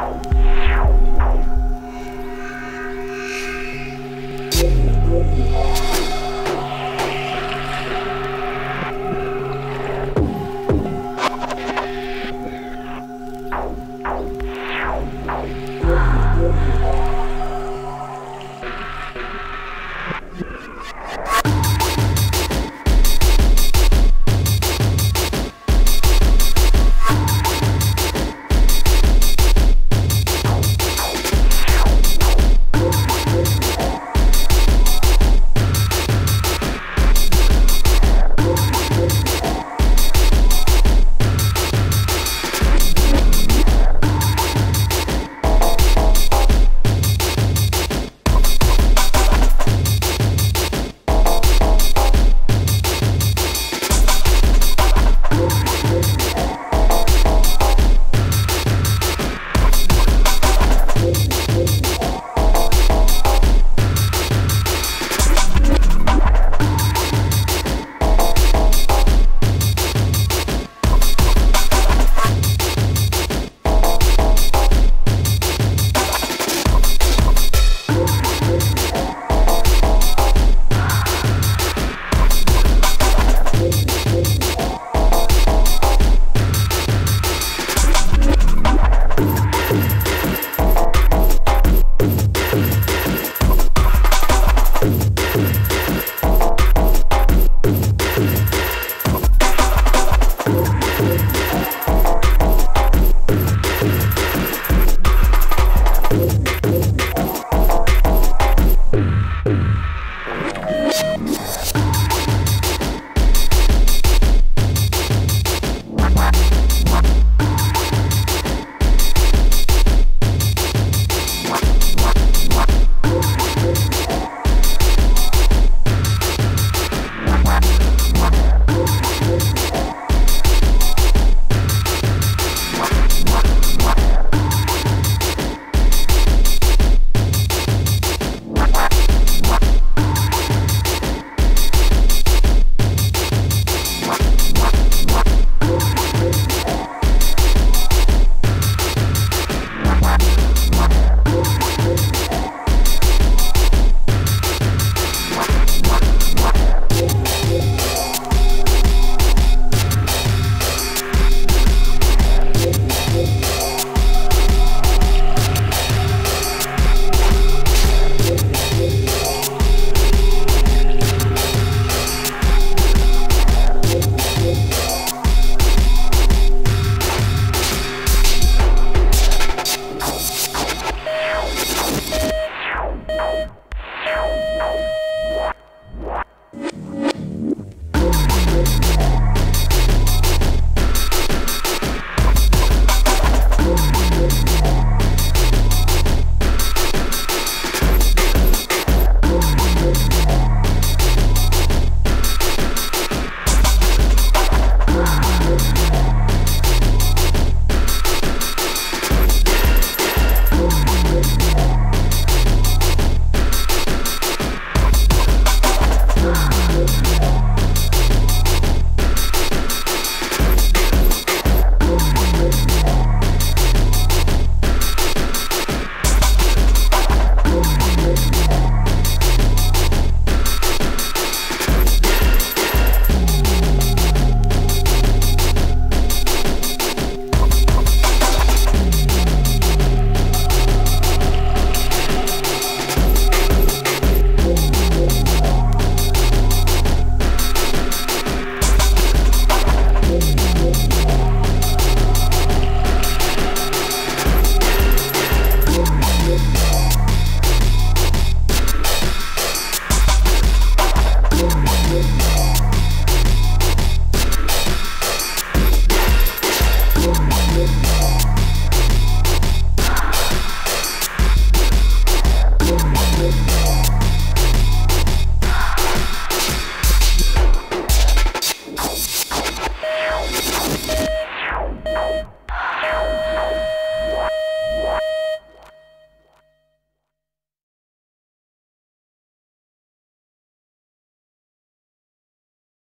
you.